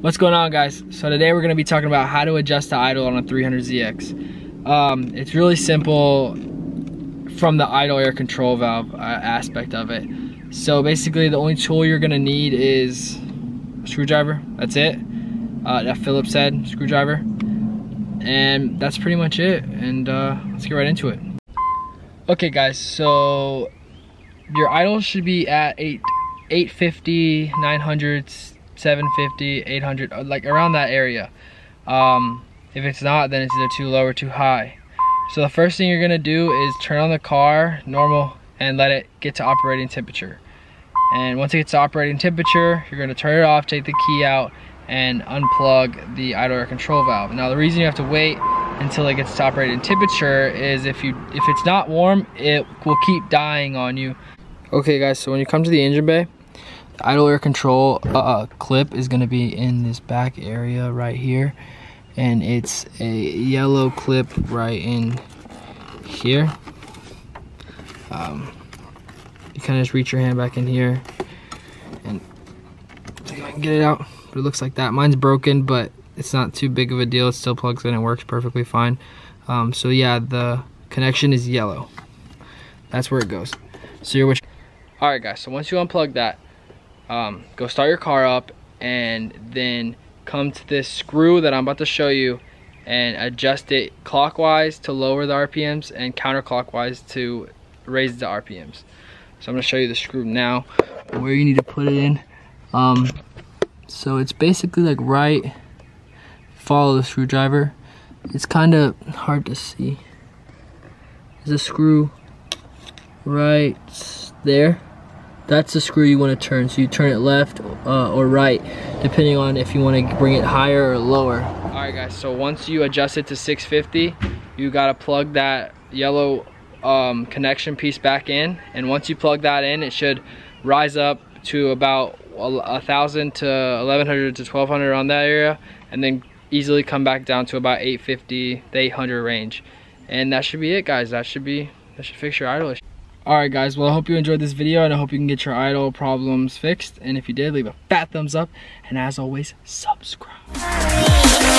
What's going on guys? So today we're going to be talking about how to adjust the idle on a 300ZX. Um, it's really simple from the idle air control valve uh, aspect of it. So basically the only tool you're going to need is a screwdriver, that's it. Uh, that Phillips head screwdriver. And that's pretty much it. And uh, let's get right into it. Okay guys, so your idle should be at 8, 850, 900, 750, 800, uh, like around that area. Um, if it's not, then it's either too low or too high. So the first thing you're gonna do is turn on the car normal and let it get to operating temperature. And once it gets to operating temperature, you're gonna turn it off, take the key out, and unplug the idle air control valve. Now the reason you have to wait until it gets to operating temperature is if you if it's not warm, it will keep dying on you. Okay guys, so when you come to the engine bay, idle air control uh, uh, clip is going to be in this back area right here. And it's a yellow clip right in here. Um, you kind of just reach your hand back in here and get it out. But it looks like that. Mine's broken but it's not too big of a deal. It still plugs in and works perfectly fine. Um, so yeah the connection is yellow. That's where it goes. So you're which all right guys. So once you unplug that um, go start your car up and then come to this screw that I'm about to show you and adjust it clockwise to lower the RPMs and counterclockwise to raise the RPMs. So I'm gonna show you the screw now, where you need to put it in. Um, so it's basically like right, follow the screwdriver. It's kind of hard to see. There's a screw right there that's the screw you want to turn. So you turn it left uh, or right, depending on if you want to bring it higher or lower. All right guys, so once you adjust it to 650, you gotta plug that yellow um, connection piece back in. And once you plug that in, it should rise up to about a thousand to 1100 to 1200 on that area and then easily come back down to about 850 to 800 range and that should be it guys that should be that should fix your idle issue Alright guys, well I hope you enjoyed this video and I hope you can get your idle problems fixed. And if you did, leave a fat thumbs up. And as always, subscribe.